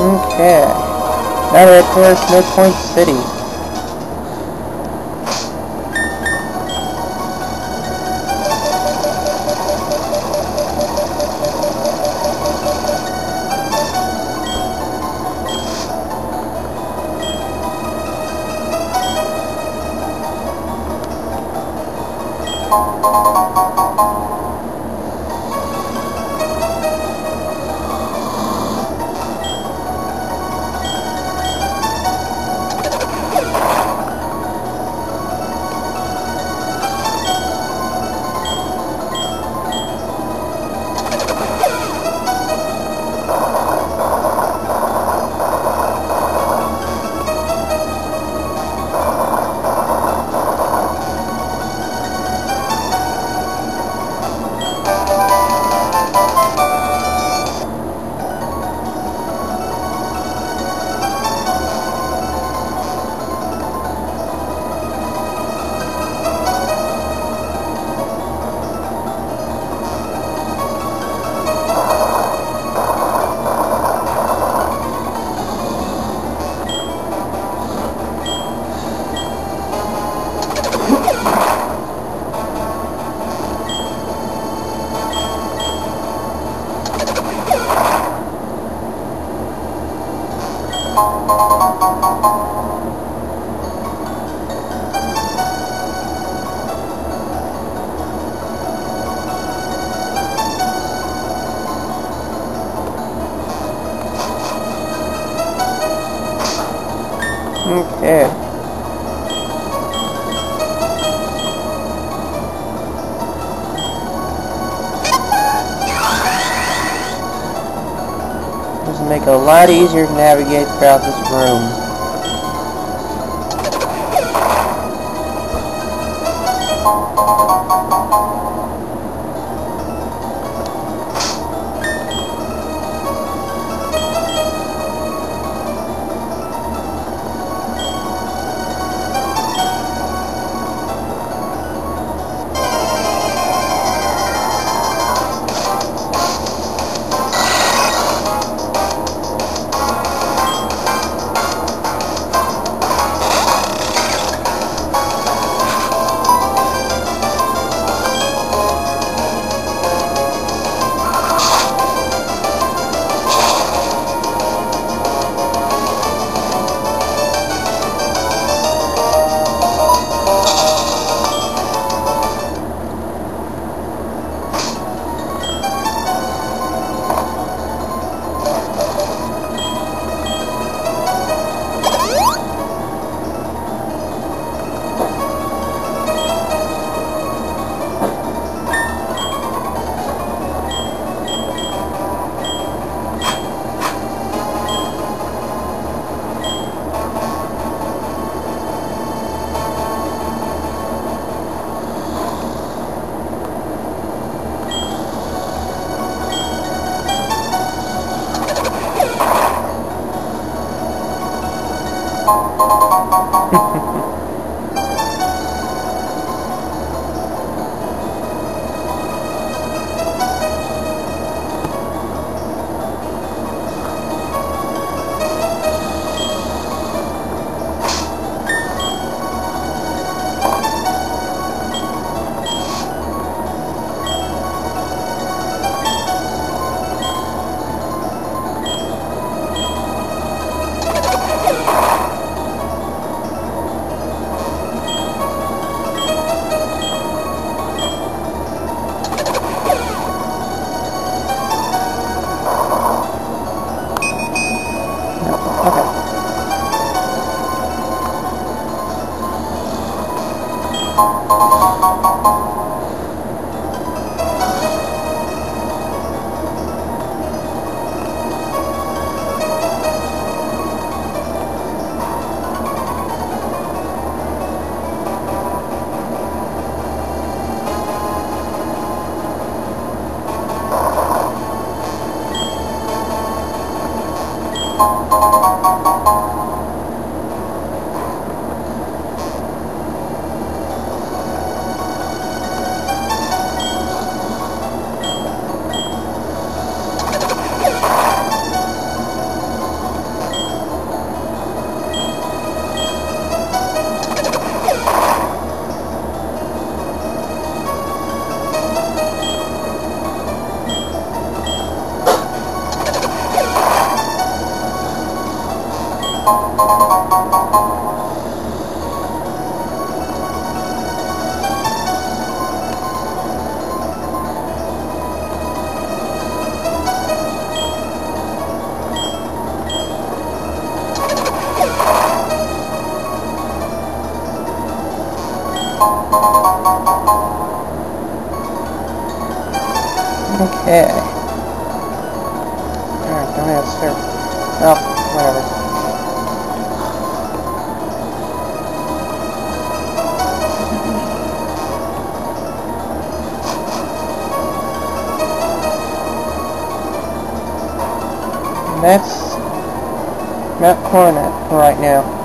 Okay. Now we're Paris Midpoint City. Okay. This make it a lot easier to navigate throughout this room. Okay. Alright, don't answer. Oh, whatever. That's Mount Coronet right now.